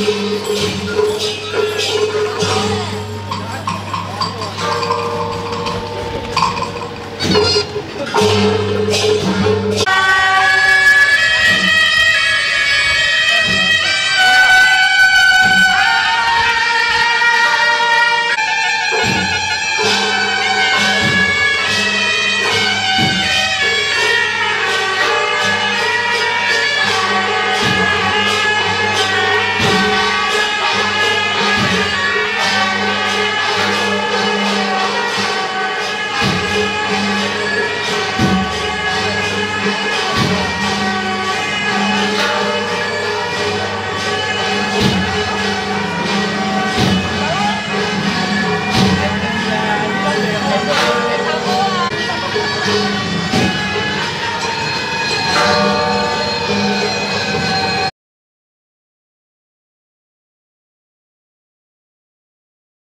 Thank you.